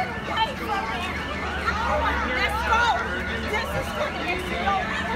Let's go. This is for Mexico.